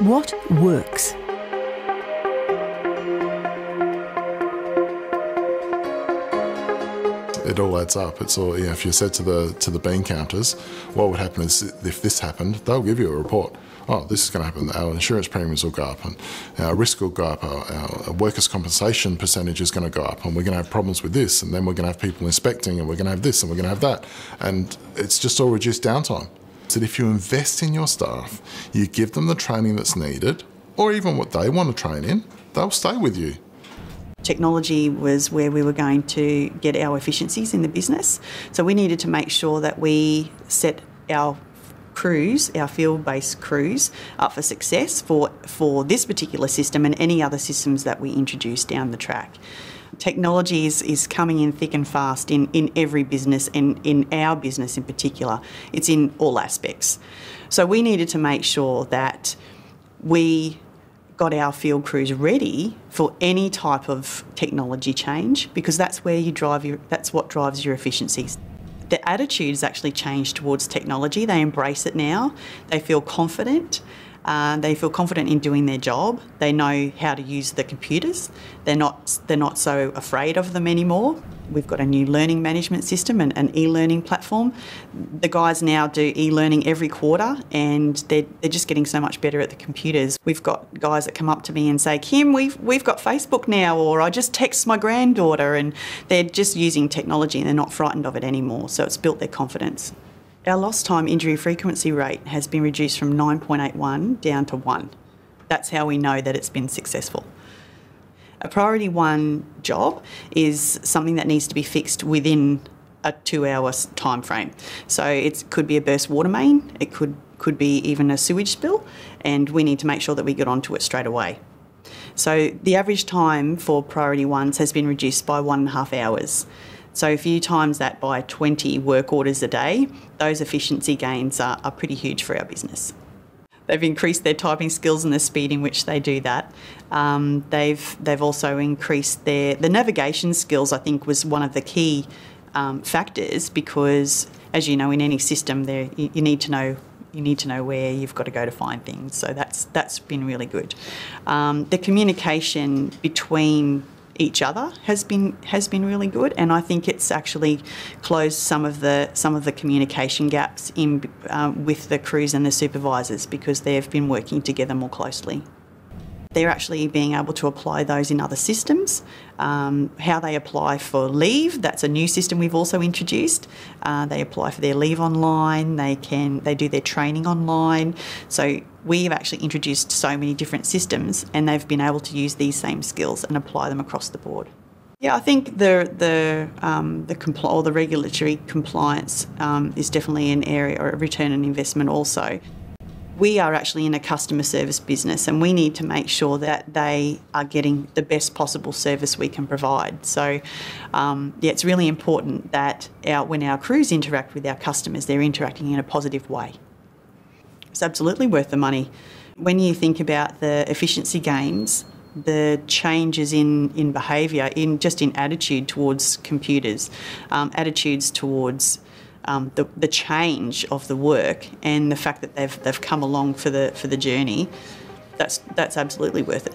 What works? it all adds up. It's all, you know, if you said to the to the bean counters, what would happen is if this happened, they'll give you a report. Oh, this is going to happen. Our insurance premiums will go up, and our risk will go up. Our, our workers' compensation percentage is going to go up, and we're going to have problems with this, and then we're going to have people inspecting, and we're going to have this, and we're going to have that, and it's just all reduced downtime. So if you invest in your staff, you give them the training that's needed, or even what they want to train in, they'll stay with you technology was where we were going to get our efficiencies in the business. So we needed to make sure that we set our crews, our field-based crews, up for success for, for this particular system and any other systems that we introduce down the track. Technology is, is coming in thick and fast in, in every business and in our business in particular. It's in all aspects. So we needed to make sure that we got our field crews ready for any type of technology change because that's where you drive your that's what drives your efficiencies. The attitude has actually changed towards technology. They embrace it now. They feel confident. Uh, they feel confident in doing their job. They know how to use the computers. They're not they're not so afraid of them anymore. We've got a new learning management system and an e-learning platform. The guys now do e-learning every quarter and they're, they're just getting so much better at the computers. We've got guys that come up to me and say, Kim, we've, we've got Facebook now or I just text my granddaughter and they're just using technology and they're not frightened of it anymore. So it's built their confidence. Our lost time injury frequency rate has been reduced from 9.81 down to 1. That's how we know that it's been successful. A priority one job is something that needs to be fixed within a two hour time frame. So it could be a burst water main, it could, could be even a sewage spill, and we need to make sure that we get onto it straight away. So the average time for priority ones has been reduced by one and a half hours. So if you times that by 20 work orders a day, those efficiency gains are, are pretty huge for our business. They've increased their typing skills and the speed in which they do that. Um, they've they've also increased their the navigation skills. I think was one of the key um, factors because, as you know, in any system, there you, you, need to know you need to know where you've got to go to find things. So that's that's been really good. Um, the communication between each other has been has been really good, and I think it's actually closed some of the some of the communication gaps in uh, with the crews and the supervisors because they've been working together more closely. They're actually being able to apply those in other systems. Um, how they apply for leave, that's a new system we've also introduced. Uh, they apply for their leave online, they can they do their training online. So we've actually introduced so many different systems and they've been able to use these same skills and apply them across the board. Yeah, I think the the um, the compl- or the regulatory compliance um, is definitely an area or a return on investment also we are actually in a customer service business and we need to make sure that they are getting the best possible service we can provide. So, um, yeah, it's really important that our, when our crews interact with our customers, they're interacting in a positive way. It's absolutely worth the money. When you think about the efficiency gains, the changes in, in behaviour, in just in attitude towards computers, um, attitudes towards um, the, the change of the work and the fact that they've, they've come along for the, for the journey, that's, that's absolutely worth it.